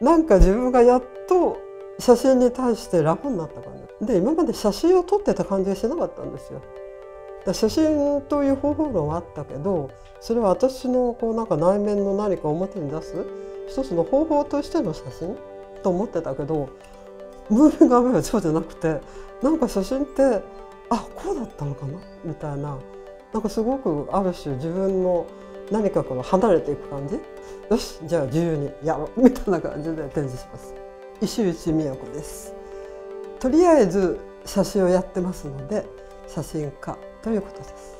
なんか自分がやっと写真に対して楽になった感じ。で今まで写真を撮ってた感じがしなかったんですよ。写真という方法論はあったけどそれは私のこうなんか内面の何か表に出す一つの方法としての写真と思ってたけどムービングアウェイはそうじゃなくてなんか写真ってあこうだったのかな？みたいななんかすごくある種自分の何かから離れていく感じ？よしじゃあ自由にやろうみたいな感じで展示します。石内美也子です。とりあえず写真をやってますので写真家ということです。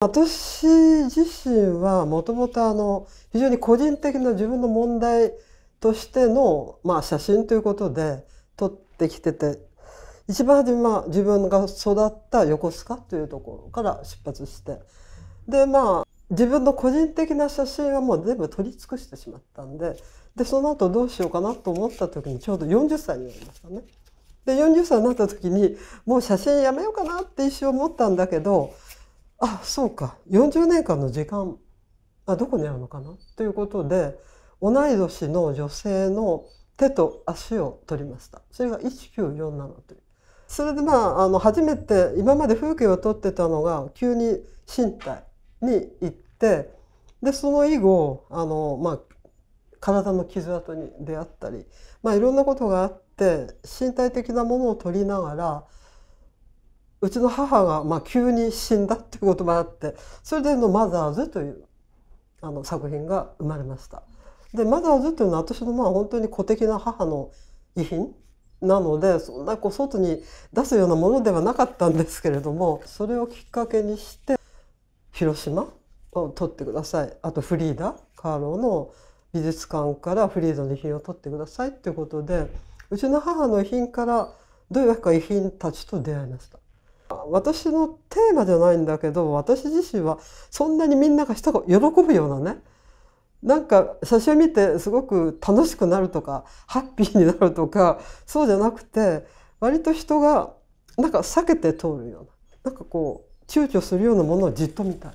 私自身はもともとあの非常に個人的な自分の問題としての、まあ、写真ということで撮ってきてて一番初めは自分が育った横須賀というところから出発して。でまあ自分の個人的な写真はもう全部撮り尽くしてしまったんででその後どうしようかなと思った時にちょうど40歳になりましたね。で40歳になった時にもう写真やめようかなって一瞬思ったんだけどあそうか40年間の時間あどこにあるのかなということで同い年の女性の手と足を取りました。それが1947という。それでまああの初めて今まで風景を撮ってたのが急に身体に行ってでその以後あの、まあ、体の傷跡に出会ったり、まあ、いろんなことがあって身体的なものを撮りながらうちの母がまあ急に死んだっていうこともあってそれでの「マザーズ」というあの作品が生まれました。でマザーズというのは私のまあ本当に古的な母の遺品なのでそんなこう外に出すようなものではなかったんですけれどもそれをきっかけにして広島を撮ってくださいあとフリーダカーローの美術館からフリーダの遺品を撮ってくださいっていうことでうちの母の遺品からどういうわけか遺品たちと出会いました。私のテーマじゃないんだけど私自身はそんなにみんなが人が喜ぶようなねなんか写真を見てすごく楽しくなるとかハッピーになるとかそうじゃなくて割と人がなんか避けて通るようななんかこう躊躇するようなものをじっと見たい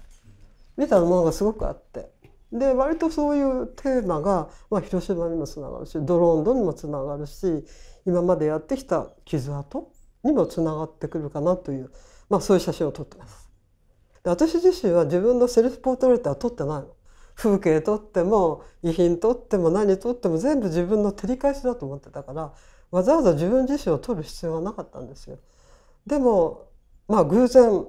みたいなものがすごくあってで割とそういうテーマが、まあ、広島にもつながるしドローンドにもつながるし今までやってきた傷跡にもつながってくるかなという、まあ、そういう写真を撮ってます。で私自身は自分のセルフポートレートは撮ってないの。風景撮っても遺品撮っても何撮っても全部自分の照り返しだと思ってたからわざわざ自分自身を撮る必要はなかったんですよ。でもまあ偶然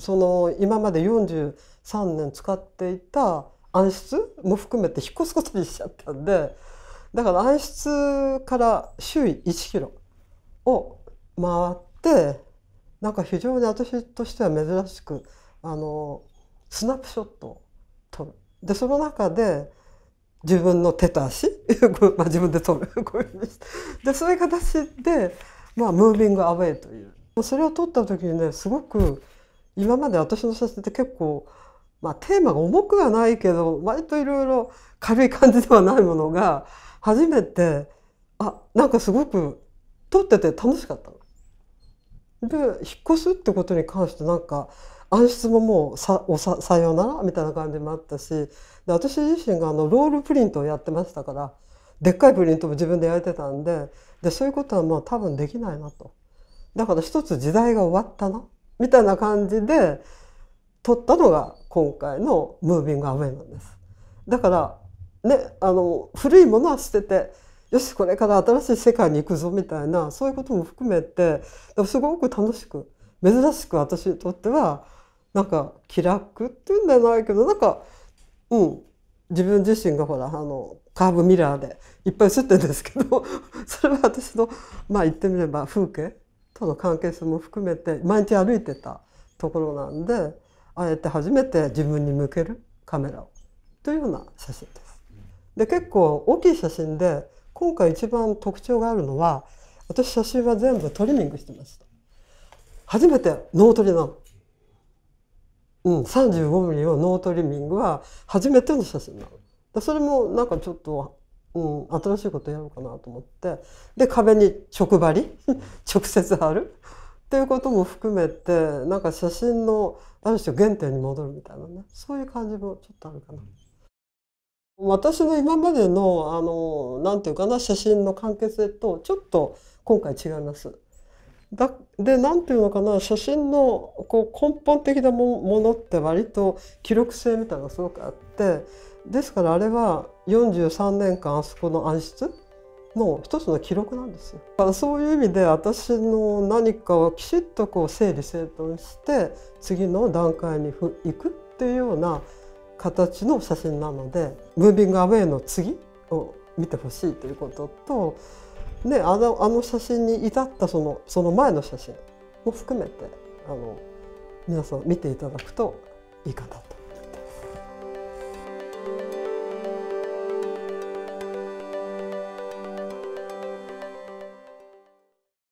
その今まで43年使っていた暗室も含めて引っ越すことにしちゃったんでだから暗室から周囲1キロを回ってなんか非常に私としては珍しくあのスナップショットを。でその中で自分の手と足？まあ自分で撮る。こういうふうにして。でそういう形で、まあ、ムービングアウェイという。それを撮った時にねすごく今まで私の写真って結構、まあ、テーマが重くはないけど割といろいろ軽い感じではないものが初めてあなんかすごく撮ってて楽しかったの。で引っ越すってことに関してなんか暗室ももうさおささようならみたいな感じもあったしで私自身があのロールプリントをやってましたからでっかいプリントも自分で焼いてたんででそういうことはもう多分できないなとだから一つ時代が終わったなみたいな感じで撮ったのが今回のムービングアウェイなんです。だからねあの古いものは捨ててよしこれから新しい世界に行くぞみたいなそういうことも含めてすごく楽しく珍しく私にとってはなんか気楽っていうんじゃないけどなんかうん自分自身がほらあのカーブミラーでいっぱい映ってるんですけど それは私のまあ言ってみれば風景との関係性も含めて毎日歩いてたところなんであえて初めて自分に向けるカメラをというような写真です。で結構大きい写真で今回一番特徴があるのは私写真は全部トリミングしてました。初めてノートリなの。うん、35ミリをノートリミングは初めての写真なの。それもなんかちょっと、うん、新しいことやろうかなと思ってで壁に直張り？直接貼る？っていうことも含めてなんか写真のある種原点に戻るみたいなねそういう感じもちょっとあるかな。私の今までのあのなんていうかな写真の関係性とちょっと今回違います。だで何ていうのかな写真のこう根本的なものって割と記録性みたいなのがすごくあってですからあれは43年間あそこの暗室の一つの記録なんですよ。だからそういう意味で私の何かをきちっとこう整理整頓して次の段階に行くっていうような形の写真なのでムービングアウェイの次を見てほしいということと、ね、あのあの写真に至ったそのその前の写真も含めてあの皆さん見ていただくといいかなと。